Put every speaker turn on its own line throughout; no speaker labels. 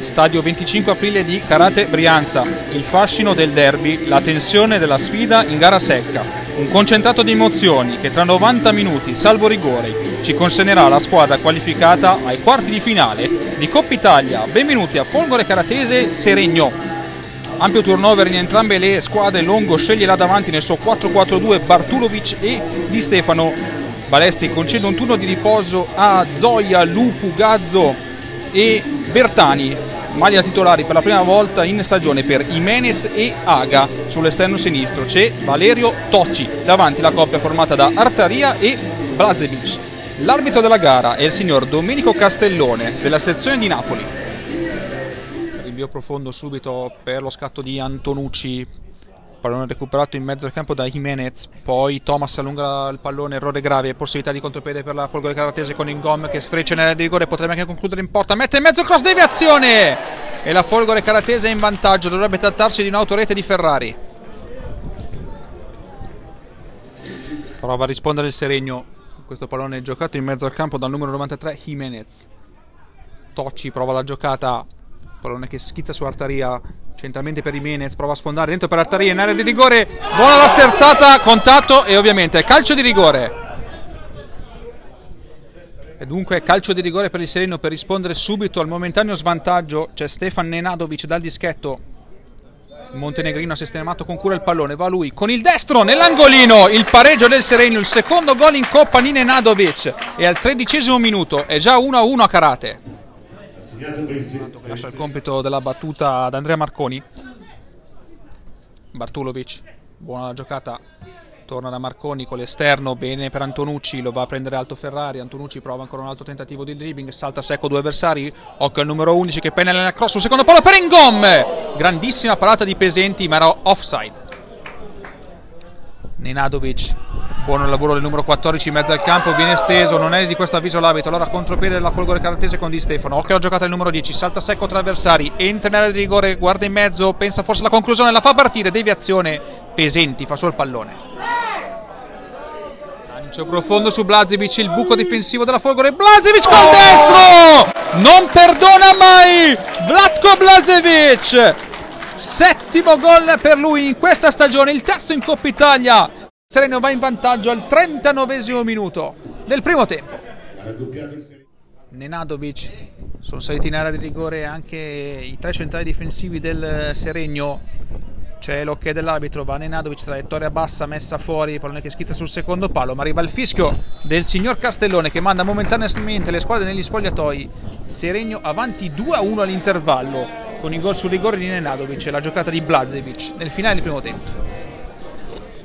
Stadio 25 aprile di Karate Brianza, il fascino del derby, la tensione della sfida in gara secca, un concentrato di emozioni che tra 90 minuti, salvo rigori, ci consegnerà la squadra qualificata ai quarti di finale di Coppa Italia. Benvenuti a Folgore Caratese Seregno. Ampio turnover in entrambe le squadre, Longo sceglie là davanti nel suo 4-4-2 Bartulovic e Di Stefano. Balesti concede un turno di riposo a Zoia, Lupu, Gazzo e Bertani maglia titolari per la prima volta in stagione per Jimenez e Aga. Sull'esterno sinistro c'è Valerio Tocci, davanti la coppia formata da Artaria e Blazevic. L'arbitro della gara è il signor Domenico Castellone della sezione di Napoli. Rinvio profondo subito per lo scatto di Antonucci pallone recuperato in mezzo al campo da Jimenez, poi Thomas allunga il pallone, errore grave, possibilità di contropiede per la Folgore Caratese con Ingom che sfreccia nell'area di rigore, potrebbe anche concludere in porta, mette in mezzo il cross deviazione e la Folgore Caratese è in vantaggio, dovrebbe trattarsi di un'autorete di Ferrari. Prova a rispondere il Seregno, questo pallone è giocato in mezzo al campo dal numero 93 Jimenez. Tocci prova la giocata, pallone che schizza su Artaria, centralmente per Jimenez, prova a sfondare dentro per Artaria in area di rigore, buona la sterzata, contatto e ovviamente calcio di rigore. E dunque calcio di rigore per il Sereno per rispondere subito al momentaneo svantaggio. C'è Stefan Nenadovic dal dischetto. Il Montenegrino ha sistemato con cura il pallone, va lui con il destro nell'angolino, il pareggio del Sereno, il secondo gol in coppa di Nenadovic e al tredicesimo minuto è già 1-1 a Karate. Lascia il compito della battuta ad Andrea Marconi. Bartulovic, buona giocata. Torna da Marconi con l'esterno, bene per Antonucci, lo va a prendere alto Ferrari. Antonucci prova ancora un altro tentativo di dribbling, salta secco due avversari. Occhio al numero 11 che penna nel cross sul secondo palo per Ingom. Grandissima parata di Pesenti, ma era offside. Nenadovic Buono lavoro del numero 14 in mezzo al campo, viene esteso, non è di questo avviso l'abito. Allora contropiede della Folgore Caratese con Di Stefano. Occhio alla giocata del numero 10, salta secco tra avversari, entra in area di rigore, guarda in mezzo, pensa forse alla conclusione, la fa partire, deviazione, Pesenti, fa su il pallone. Lancio profondo su Blazevic, il buco difensivo della Folgore, Blazevic col destro! Non perdona mai Vlatko Blazevic! Settimo gol per lui in questa stagione, il terzo in Coppa Italia. Sereno va in vantaggio al 39 minuto del primo tempo. Nenadovic sono saliti in area di rigore anche i tre centrali difensivi del Seregno. C'è l'ok dell'arbitro, va Nenadovic, traiettoria bassa, messa fuori, pallone che schizza sul secondo palo, ma arriva il fischio del signor Castellone che manda momentaneamente le squadre negli spogliatoi. Seregno avanti 2-1 all'intervallo con il gol sul rigore di Nenadovic e la giocata di Blazevic nel finale del primo tempo.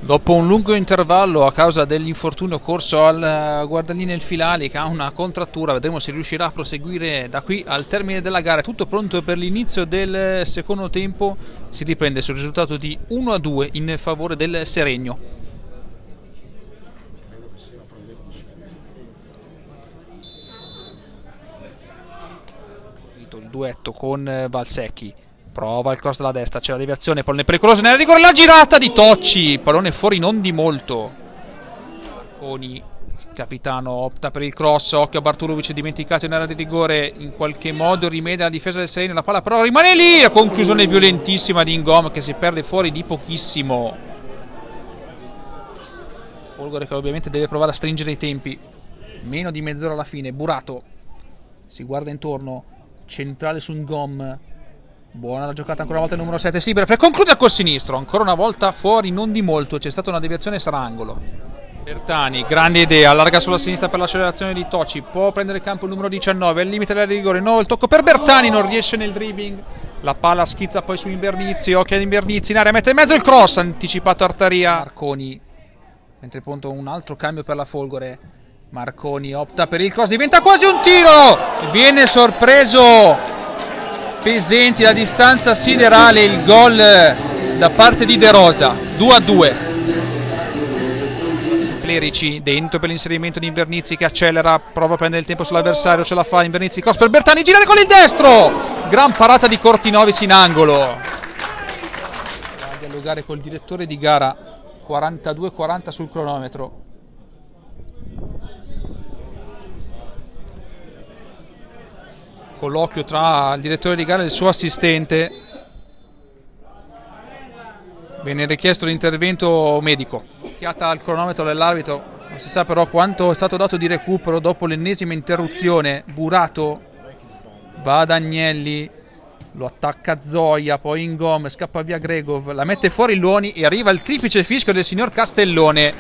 Dopo un lungo intervallo a causa dell'infortunio corso al guardalino il Filali che ha una contrattura, vedremo se riuscirà a proseguire da qui al termine della gara. Tutto pronto per l'inizio del secondo tempo, si riprende sul risultato di 1-2 in favore del Seregno. Il duetto con Valsecchi Prova il cross dalla destra, c'è la deviazione, pallone pericoloso nella rigore, la girata di Tocci, pallone fuori non di molto. Coni, il capitano, opta per il cross, occhio a Bartulovic dimenticato in area di rigore, in qualche modo rimedia la difesa del Sereno, la palla però rimane lì, la conclusione violentissima di Ingom che si perde fuori di pochissimo. Folgore che ovviamente deve provare a stringere i tempi, meno di mezz'ora alla fine, Burato si guarda intorno, centrale su Ingom, Buona la giocata ancora una volta il numero 7 Sibera per concludere col sinistro. Ancora una volta fuori, non di molto. C'è stata una deviazione sarà angolo. Bertani, grande idea, allarga sulla sinistra per l'accelerazione di Toci. Può prendere il campo il numero 19, al limite della rigore. Nuovo il tocco per Bertani, non riesce nel dribbling. La palla schizza poi su Invernizzi. Occhio ad Invernizzi in area, mette in mezzo il cross. Anticipato Artaria. Marconi, mentre pronto un altro cambio per la Folgore. Marconi opta per il cross, diventa quasi un tiro. Viene sorpreso Pesenti, la distanza siderale, il gol da parte di De Rosa, 2 a 2. Plerici dentro per l'inserimento di Invernizzi che accelera, prova a prendere il tempo sull'avversario, ce la fa Invernizzi, cross per Bertani, gira con il destro! Gran parata di Cortinovis in angolo. Va a dialogare col direttore di gara, 42-40 sul cronometro. Colloquio tra il direttore di gara e il suo assistente. Viene richiesto l'intervento medico. Occhiata al cronometro dell'arbitro, non si sa però quanto è stato dato di recupero dopo l'ennesima interruzione. Burato va ad Agnelli, lo attacca Zoia, poi Ingom, scappa via Gregov, la mette fuori Luoni e arriva il triplice fischio del signor Castellone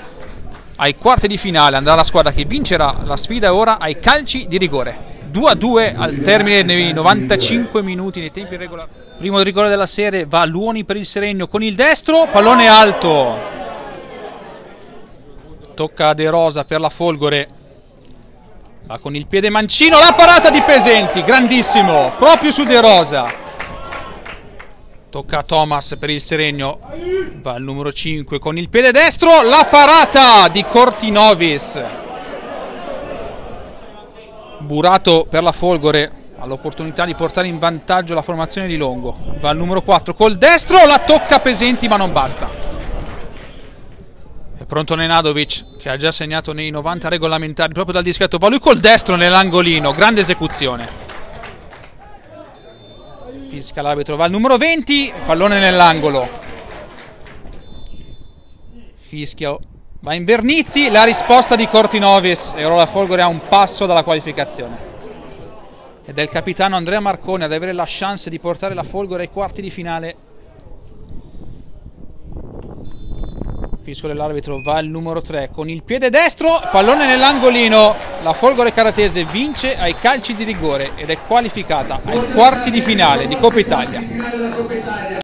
ai quarti di finale. Andrà la squadra che vincerà la sfida ora ai calci di rigore. 2 a 2 al termine dei 95 minuti nei tempi regolari. Primo rigore della serie va Luoni per il Seregno con il destro, pallone alto. Tocca De Rosa per la Folgore. Va con il piede mancino, la parata di Pesenti, grandissimo, proprio su De Rosa. Tocca a Thomas per il Seregno. Va al numero 5 con il piede destro, la parata di Cortinovis. Burato per la Folgore ha l'opportunità di portare in vantaggio la formazione di Longo. Va al numero 4 col destro, la tocca Pesenti ma non basta. È pronto Nenadovic che ha già segnato nei 90 regolamentari proprio dal dischetto. Va lui col destro nell'angolino, grande esecuzione. Fisca l'arbitro, va al numero 20, pallone nell'angolo. Fischia Va in Vernizzi, la risposta di Cortinovis e ora la Folgore ha un passo dalla qualificazione. Ed è il capitano Andrea Marconi ad avere la chance di portare la Folgore ai quarti di finale. Fischio dell'arbitro va il numero 3 con il piede destro, pallone nell'angolino. La Folgore Caratese vince ai calci di rigore ed è qualificata ai quarti di finale di Coppa Italia.